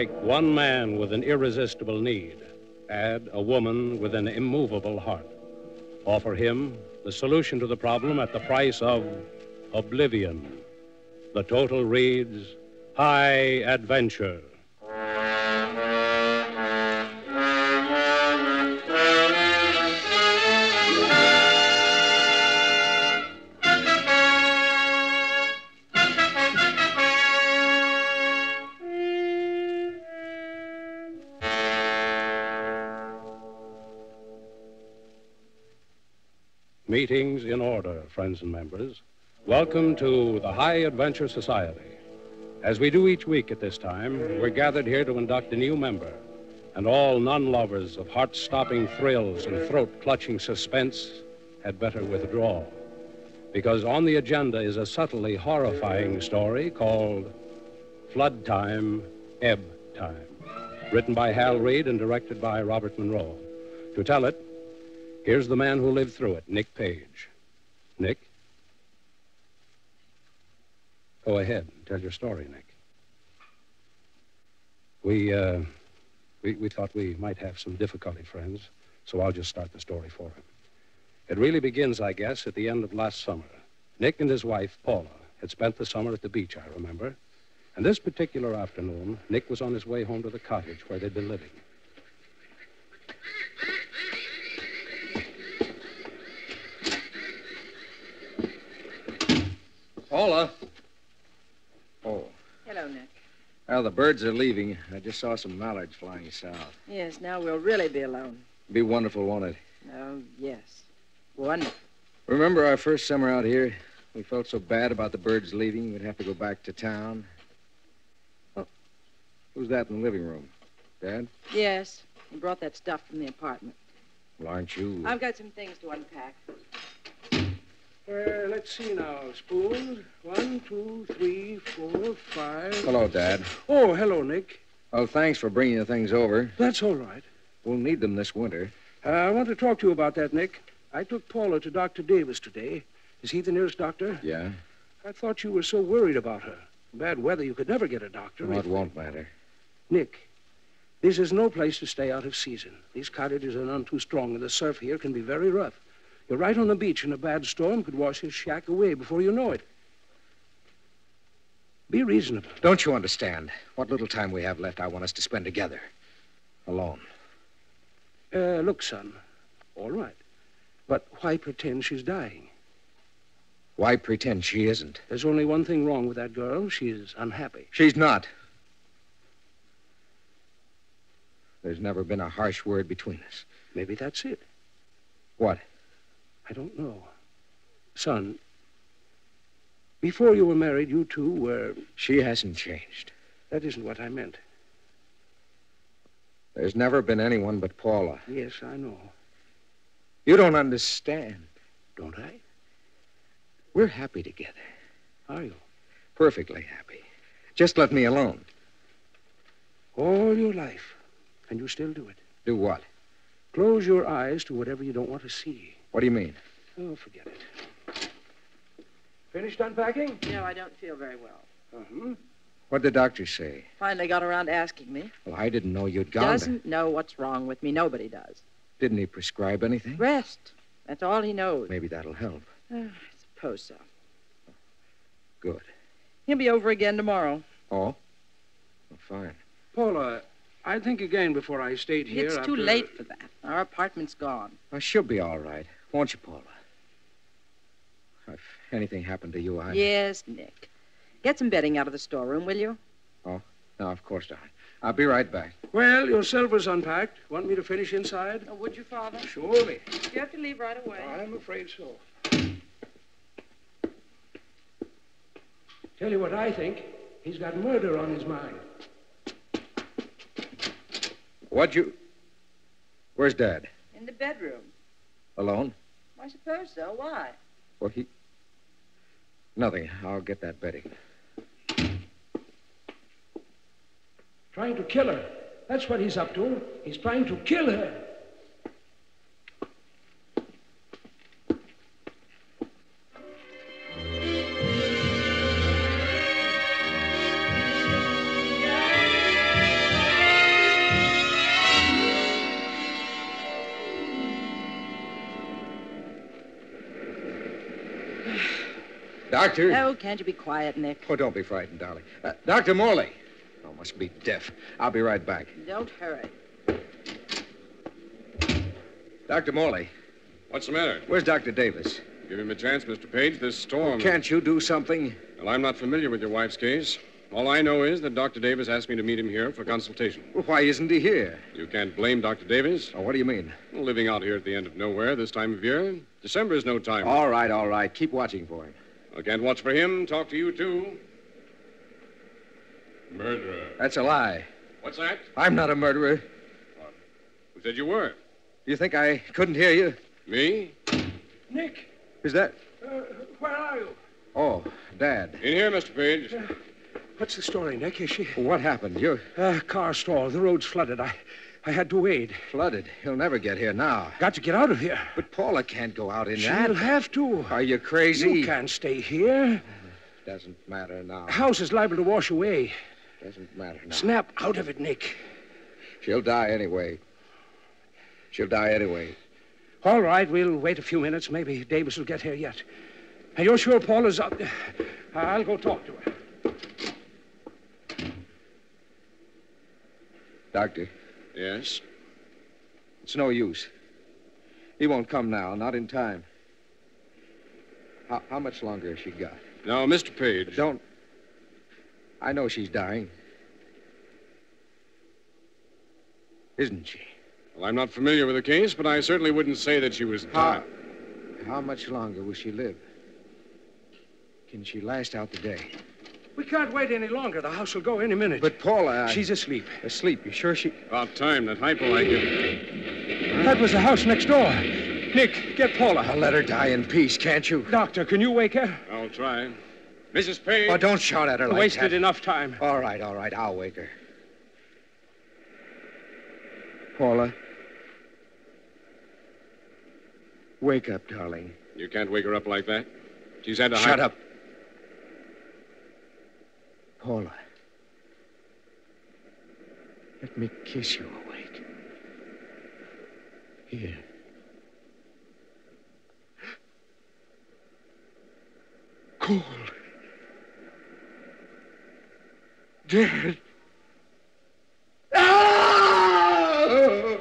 Take one man with an irresistible need, add a woman with an immovable heart. Offer him the solution to the problem at the price of oblivion. The total reads High Adventure. Meetings in order, friends and members. Welcome to the High Adventure Society. As we do each week at this time, we're gathered here to induct a new member. And all non lovers of heart stopping thrills and throat clutching suspense had better withdraw. Because on the agenda is a subtly horrifying story called Flood Time, Ebb Time, written by Hal Reed and directed by Robert Monroe. To tell it, Here's the man who lived through it, Nick Page. Nick? Go ahead. and Tell your story, Nick. We, uh, we, we thought we might have some difficulty, friends, so I'll just start the story for him. It really begins, I guess, at the end of last summer. Nick and his wife, Paula, had spent the summer at the beach, I remember. And this particular afternoon, Nick was on his way home to the cottage where they'd been living. Paula. Oh. Hello, Nick. Well, the birds are leaving. I just saw some mallards flying south. Yes, now we'll really be alone. Be wonderful, won't it? Oh, yes. Wonderful. Remember our first summer out here? We felt so bad about the birds leaving, we'd have to go back to town. Oh, who's that in the living room? Dad? Yes. He brought that stuff from the apartment. Well, aren't you? I've got some things to unpack. Let's see now. Spoons. One, two, three, four, five. Hello, Dad. Oh, hello, Nick. Well, thanks for bringing the things over. That's all right. We'll need them this winter. Uh, I want to talk to you about that, Nick. I took Paula to Dr. Davis today. Is he the nearest doctor? Yeah? I thought you were so worried about her. Bad weather, you could never get a doctor. Well, it won't matter. Nick, this is no place to stay out of season. These cottages are none too strong, and the surf here can be very rough. You're right on the beach, and a bad storm could wash his shack away before you know it. Be reasonable. Don't you understand? What little time we have left, I want us to spend together. Alone. Uh, look, son. All right. But why pretend she's dying? Why pretend she isn't? There's only one thing wrong with that girl. She's unhappy. She's not. There's never been a harsh word between us. Maybe that's it. What? I don't know. Son, before you were married, you two were. She hasn't changed. That isn't what I meant. There's never been anyone but Paula. Yes, I know. You don't understand. Don't I? We're happy together. Are you? Perfectly happy. Just let me alone. All your life. And you still do it. Do what? Close your eyes to whatever you don't want to see. What do you mean? Oh, forget it. Finished unpacking? No, I don't feel very well. Uh-huh. What'd the doctor say? Finally got around to asking me. Well, I didn't know you'd gone. Doesn't know what's wrong with me. Nobody does. Didn't he prescribe anything? Rest. That's all he knows. Maybe that'll help. Uh, I suppose so. Good. He'll be over again tomorrow. Oh? Well, fine. Paula, I'd think again before I stayed here. It's too late for that. Our apartment's gone. Well, she'll be all right. Won't you, Paula? If anything happened to you, I... Yes, Nick. Get some bedding out of the storeroom, will you? Oh, no, of course not. I'll be right back. Well, your silver's unpacked. Want me to finish inside? Oh, would you, Father? Surely. You have to leave right away. I'm afraid so. Tell you what I think. He's got murder on his mind. What'd you... Where's Dad? In the bedroom. Alone? I suppose so. Why? Well, he... Nothing. I'll get that bedding. Trying to kill her. That's what he's up to. He's trying to kill her. Doctor? Oh, can't you be quiet, Nick? Oh, don't be frightened, darling. Uh, Dr. Morley. Oh, must be deaf. I'll be right back. Don't hurry. Dr. Morley, What's the matter? where's Dr. Davis? Give him a chance, Mr. Page. This storm. Can't you do something? Well, I'm not familiar with your wife's case. All I know is that Dr. Davis asked me to meet him here for consultation. Well, why isn't he here? You can't blame Dr. Davis. Oh, what do you mean? Living out here at the end of nowhere this time of year. December is no time. All right, all right. Keep watching for him. I can't watch for him. Talk to you, too. Murderer. That's a lie. What's that? I'm not a murderer. What? Who said you were? You think I couldn't hear you? Me? Nick, Is that. uh, where are you? Oh, Dad. In here, Mr. Page. What's the story, Nick? Is she... What happened? You're Uh, car stalled. The road's flooded. I, I had to wait. flooded. He'll never get here now. Got to get out of here. But Paula can't go out in She'll that. have to. Are you crazy? You can't stay here. Doesn't matter now. The House is liable to wash away. Doesn't matter now. Snap out of it, Nick. She'll die anyway. She'll die anyway. All right, we'll wait a few minutes. Maybe Davis will get here yet. And you're sure Paula's up? I'll go talk to her. Doctor, Yes? it's no use. He won't come now, not in time. How, how much longer has she got? Now, Mr. Page. Don't. I know she's dying. Isn't she? Well, I'm not familiar with the case, but I certainly wouldn't say that she was How, how much longer will she live? Can she last out the day? We can't wait any longer. The house will go any minute. But Paula, I- She's asleep. asleep. You sure she? About time. That hypo I give. That was the house next door. Nick, get Paula. I'll let her die in peace, can't you? Doctor, can you wake her? I'll try. Mrs. Page. Oh, don't shout at her like Wasted that. Wasted enough time. All right, all right. I'll wake her. Paula. Wake up, darling. You can't wake her up like that. She's had a Shut hy- up. Paula. Let me kiss you awake. Here. Cold. Dead. Ah!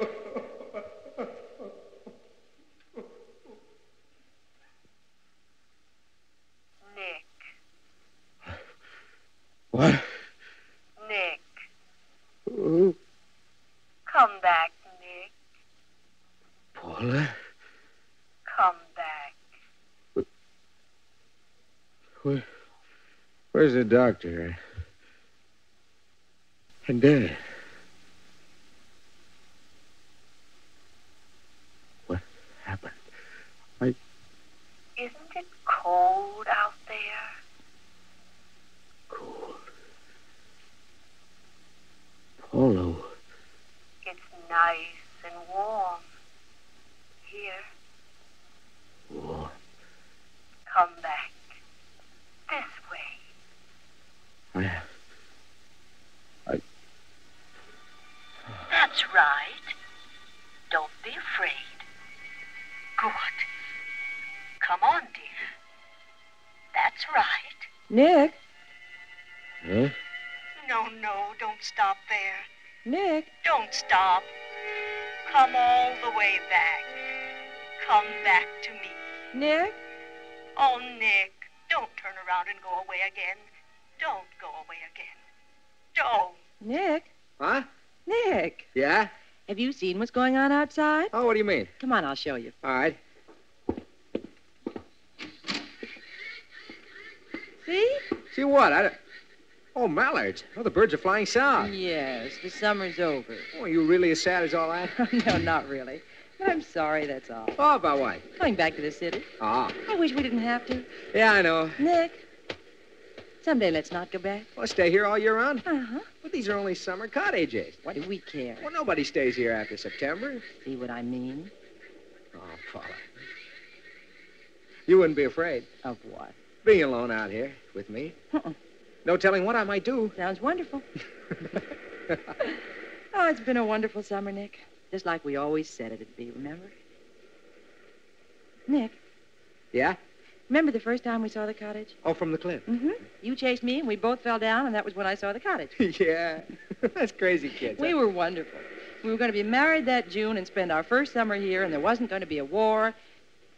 Nick, What? Nick, Oh, come back, Nick. Paula? Come back. Where, where's the doctor? And Dad? There. Nick. Don't stop. Come all the way back. Come back to me. Nick? Oh, Nick, don't turn around and go away again. Don't go away again. Don't. Nick? Huh? Nick, Yeah? have you seen what's going on outside? Oh, what do you mean? Come on, I'll show you. All right. See? See what? I don't... Oh, mallards. Oh, the birds are flying south. Yes, the summer's over. Oh, are you really as sad as all that? no, not really. But I'm sorry, that's all. Oh, about what? Going back to the city. Oh. I wish we didn't have to. Yeah, I know. Nick, someday let's not go back. Well, stay here all year round? Uh-huh. But these are only summer cottages. What do we care? Well, nobody stays here after September. See what I mean? Oh, Paula. You wouldn't be afraid Of what? being alone out here with me. Uh-uh. No telling what I might do. Sounds wonderful. Oh, it's been a wonderful summer, Nick. Just like we always said it'd be, remember? Nick, Yeah? Remember the first time we saw the cottage? Oh, from the cliff. Mm-hmm. You chased me, and we both fell down, and that was when I saw the cottage. yeah. That's crazy, kids. We were wonderful. We were going to be married that June and spend our first summer here, and there wasn't going to be a war,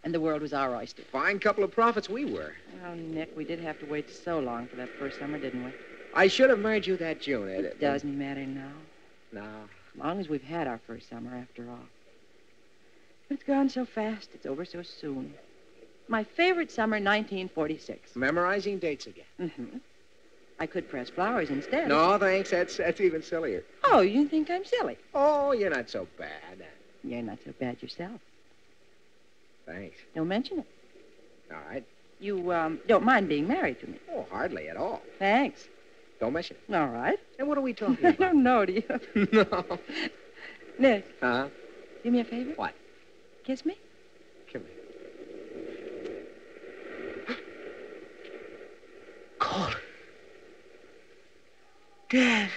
and the world was our oyster. Fine couple of prophets we were. Oh, Nick, we did have to wait so long for that first summer, didn't we? I should have married you that June, Ed. It doesn't matter now. No. As long as we've had our first summer, after all. But it's gone so fast, it's over so soon. My favorite summer, 1946. Memorizing dates again. Mm-hmm. I could press flowers instead. No, thanks. That's that's even sillier. Oh, you think I'm silly? Oh, you're not so bad. You're not so bad yourself. Thanks. Don't mention it. All right. You um, don't mind being married to me. Oh, hardly at all. Thanks. Don't mention it. All right. And what are we talking about? I about? don't know, do you? no. Nick, Uh-huh. do me a favor. What? Kiss me. Kiss me. Call. Dad.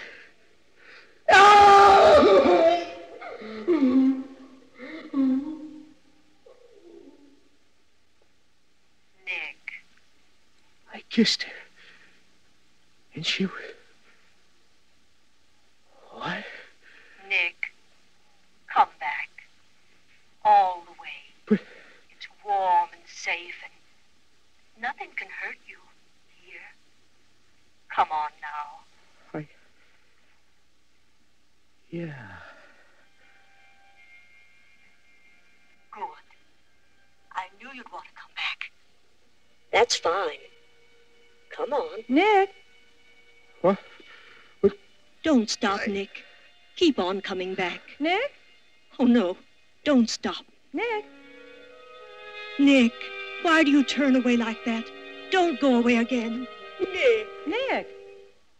Nick, I kissed her. And she was. What? Nick, come back. All the way. But- It's warm and safe, and nothing can hurt you here. Come on now. I. Yeah. Good. I knew you'd want to come back. That's fine. Come on. Nick. What? Don't stop, Nick. Keep on coming back. Nick. Oh, no. Don't stop. Nick. Nick, why do you turn away like that? Don't go away again. Nick. Nick.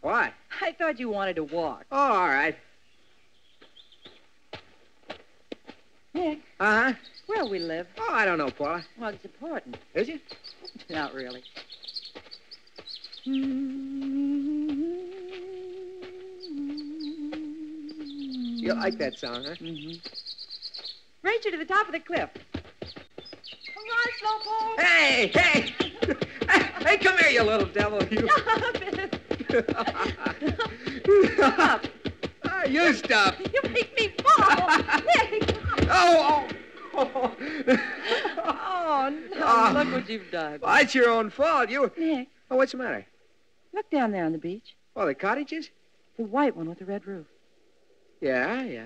What? I thought you wanted to walk. Oh, all right. Nick, Uh-huh. where we live. Oh, I don't know, Paula. Well, it's important. Is it? Not really. You like that song, huh? Mm-hmm. Race you to the top of the cliff. Come on, Slowpoke. Hey, hey! hey, come here, you little devil. You. Stop. Ah, you stop. You make me fall. Nick. Oh, oh. Oh, no. Ah. Look what you've done. Well, it's your own fault. You. Nick, Oh, what's the matter? Look down there on the beach. Oh, the cottages? The white one with the red roof. Yeah, yeah.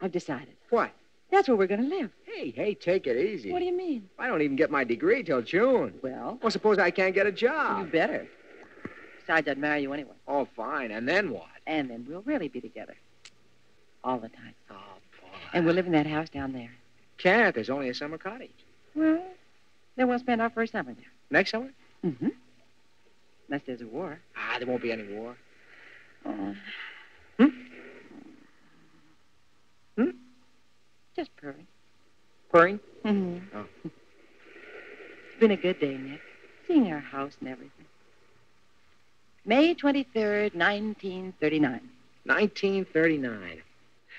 I've decided. What? That's where we're going to live. Hey, hey, take it easy. What do you mean? I don't even get my degree till June. Well, Well, suppose I can't get a job. you better. Besides, I'd marry you anyway. Oh, fine. And then what? And then we'll really be together. All the time. Oh, boy. And we'll live in that house down there. Can't. There's only a summer cottage. Well, then we'll spend our first summer there. Next summer? Mm-hmm. Unless there's a war. Ah, there won't be any war. Oh. Hmm? Hmm? Just purring. Purring? Mm-hmm. Oh. It's been a good day, Nick. Seeing our house and everything. May 23rd, 1939. 1939.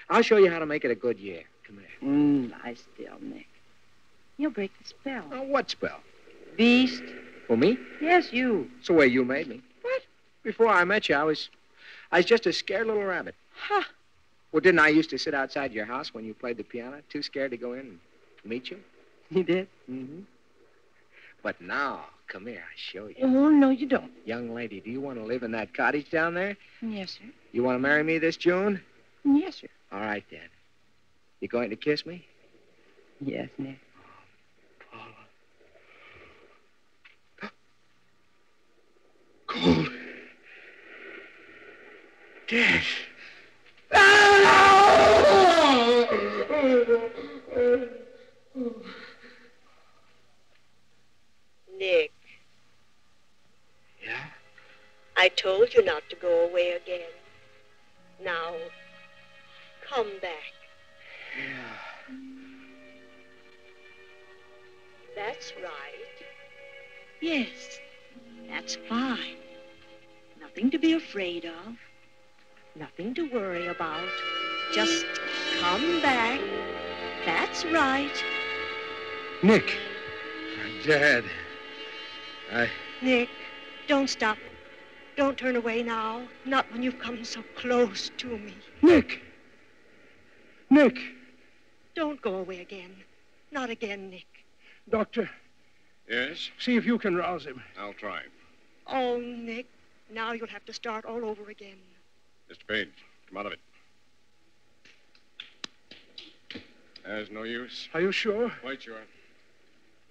I'll show you how to make it a good year. Come here. Mm, lie still, Nick. You'll break the spell. Oh, what spell? Beast. For me? Yes, you. It's the way you made me. What? Before I met you, I was, I was just a scared little rabbit. Ha! Well, didn't I used to sit outside your house when you played the piano, too scared to go in and meet you? You did? Mm-hmm. But now, come here, I'll show you. Oh, no, you don't. Young lady, do you want to live in that cottage down there? Yes, sir. You want to marry me this June? Yes, sir. All right, then. You going to kiss me? Yes, Nick. Dead. Nick, Yeah? I told you not to go away again. Now, come back. Yeah. That's right. Yes, that's fine. Nothing to be afraid of. Nothing to worry about. Just come back. That's right. Nick. For Dad. I. Nick, don't stop. Don't turn away now. Not when you've come so close to me. Nick! Nick! Don't go away again. Not again, Nick. Doctor, Yes, see if you can rouse him. I'll try. Oh, Nick, now you'll have to start all over again. Mr. Page, come out of it. There's no use. Are you sure? Quite sure.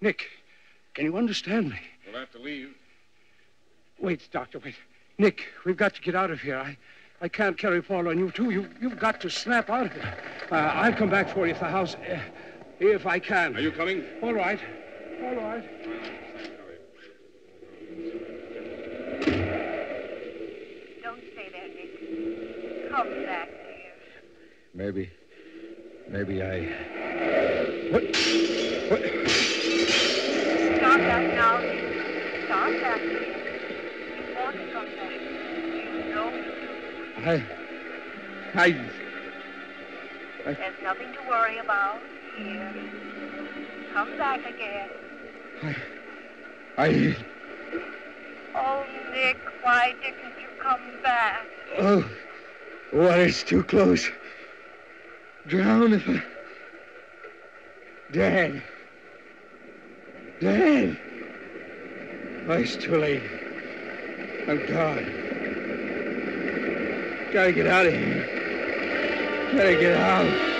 Nick, can you understand me? We'll have to leave. Wait, Doctor, wait. Nick, we've got to get out of here. I, I can't carry Paula and you, too. You, you've got to snap out of it. Uh, I'll come back for you if the house... Uh, if I can. Are you coming? All right. All right. Don't stay there, Back. Maybe. Maybe I. What? What? Stop that now. Stop that. You want to come back. You know you do. I. I. There's nothing to worry about here. Come back again. I. I. Oh, Nick, why didn't you come back? Oh. Water's too close. Drown if I. Dad. Dad. Oh, it's too late. I'm gone. Gotta get out of here. Gotta get out.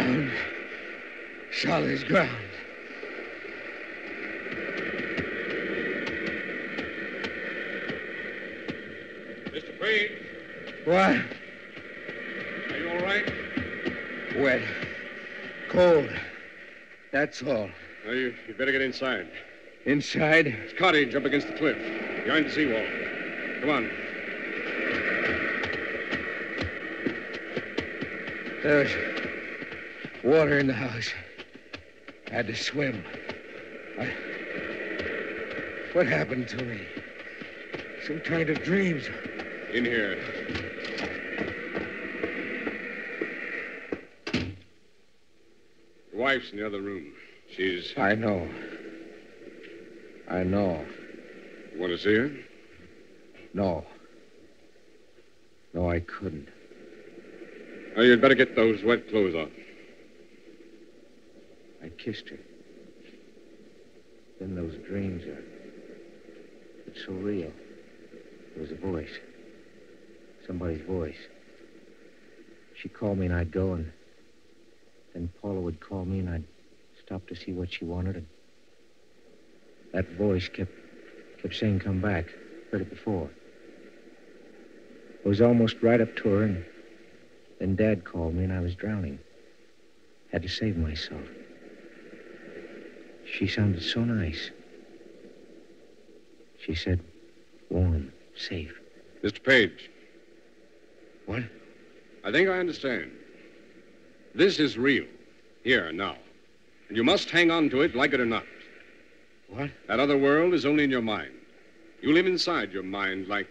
Ground. Solid ground. Mr. Page, What? are you all right? Wet. Cold. That's all. Well, you, you better get inside. Inside? It's cottage up against the cliff, behind the seawall. Come on. There's water in the house. Had to swim. I... What happened to me? Some kind of dreams. In here. Your wife's in the other room. She's. I know. I know. You want to see her? No. No, I couldn't. Oh, you'd better get those wet clothes on. Kissed her. Then those dreams are. It's so real. There was a voice. Somebody's voice. She called me and I'd go, and then Paula would call me and I'd stop to see what she wanted. And that voice kept kept saying, "Come back." Heard it before. I was almost right up to her, and then Dad called me and I was drowning. Had to save myself. She sounded so nice. She said, warm, safe. Mr. Page. What? I think I understand. This is real, here and now. And you must hang on to it, like it or not. What? That other world is only in your mind. You live inside your mind, like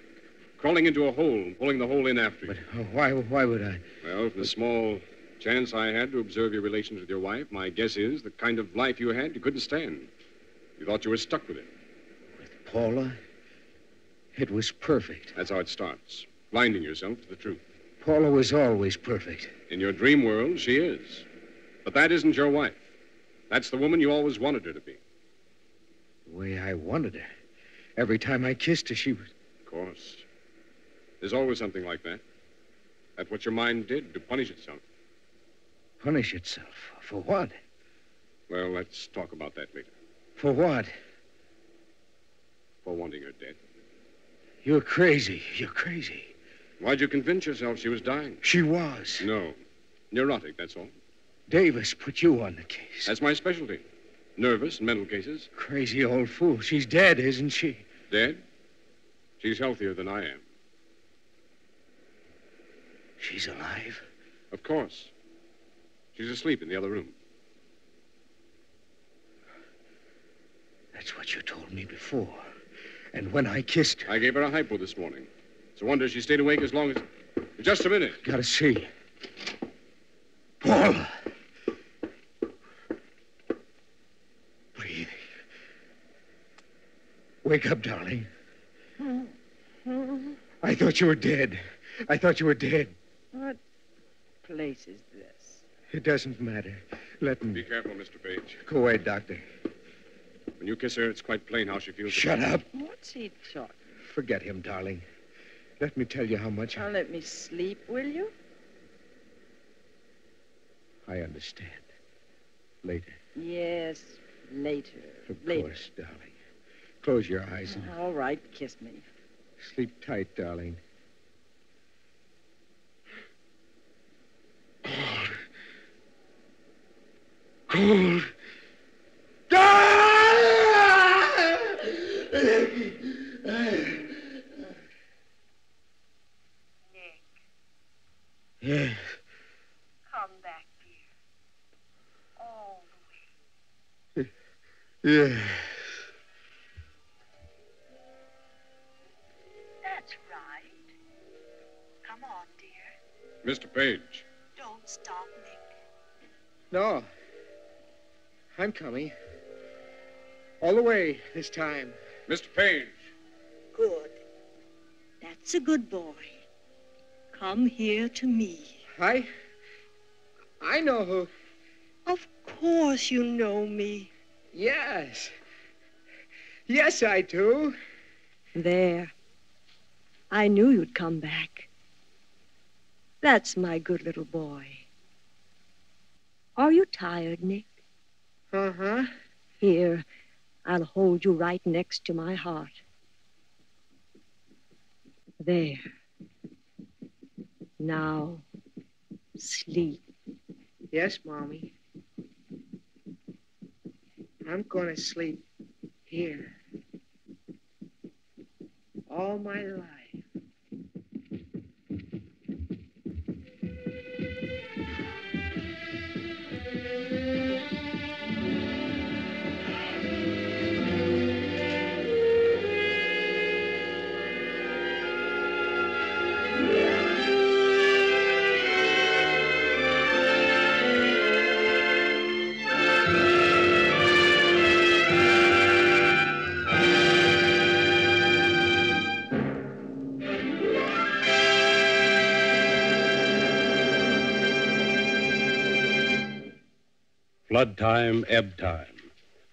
crawling into a hole and pulling the hole in after you. But uh, why, why would I? Well, from the small chance I had to observe your relations with your wife, my guess is the kind of life you had you couldn't stand. You thought you were stuck with it. With Paula? It was perfect. That's how it starts, blinding yourself to the truth. Paula was always perfect. In your dream world, she is. But that isn't your wife. That's the woman you always wanted her to be. The way I wanted her. Every time I kissed her, she was. Of course. There's always something like that. That's what your mind did to punish itself. Punish itself. For what? Well, let's talk about that later. For what? For wanting her dead. You're crazy. You're crazy. Why'd you convince yourself she was dying? She was. No. Neurotic, that's all. Davis put you on the case. That's my specialty. Nervous and mental cases. Crazy old fool. She's dead, isn't she? Dead? She's healthier than I am. She's alive. Of course. She's asleep in the other room. That's what you told me before. And when I kissed her. I gave her a hypo this morning. It's a wonder she stayed awake as long as. Just a minute. Gotta see. Paul! Breathe. Wake up, darling. Mm-hmm. I thought you were dead. I thought you were dead. What place is this? It doesn't matter. Let me. Be careful, Mr. Page. Go away, Doctor. When you kiss her, it's quite plain how she feels. Shut up. What's he talking? Forget him, darling. Let me tell you how much Now I, let me sleep, will you? I understand. Later, Yes, later. of later. course, darling. Close your eyes and All right, kiss me. sleep tight, darling. Cold. Nick, Yes. come back, dear. All the way. Yes. That's right. Come on, dear. Mr. Page. Don't stop, Nick. No. I'm coming. All the way this time. Mr. Page. Good. That's a good boy. Come here to me. I. I know who. Of course you know me. Yes. Yes, I do. There. I knew you'd come back. That's my good little boy. Are you tired, Nick? Uh huh. Here, I'll hold you right next to my heart. There. Now, sleep. Yes, Mommy. I'm gonna sleep here. All my life. Flood time, ebb time.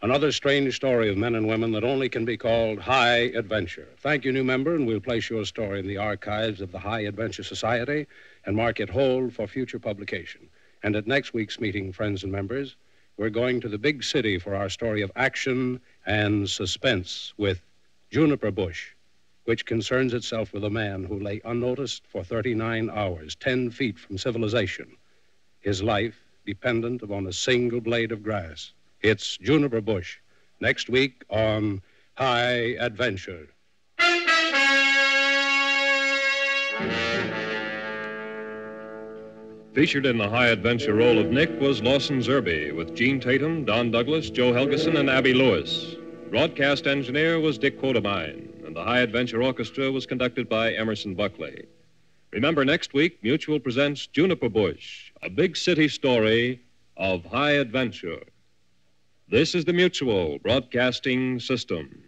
Another strange story of men and women that only can be called high adventure. Thank you, new member, and we'll place your story in the archives of the High Adventure Society and mark it hold for future publication. And at next week's meeting, friends and members, we're going to the big city for our story of action and suspense with Juniper Bush, which concerns itself with a man who lay unnoticed for 39 hours, 10 feet from civilization. His life dependent upon a single blade of grass. It's Juniper Bush, next week on High Adventure. Featured in the high adventure role of Nick was Lawson Zerbe, with Gene Tatum, Don Douglas, Joe Helgesen, and Abby Lewis. Broadcast engineer was Dick Quatermine, and the High Adventure Orchestra was conducted by Emerson Buckley. Remember, next week, Mutual presents Juniper Bush, a big city story of high adventure. This is the Mutual Broadcasting System.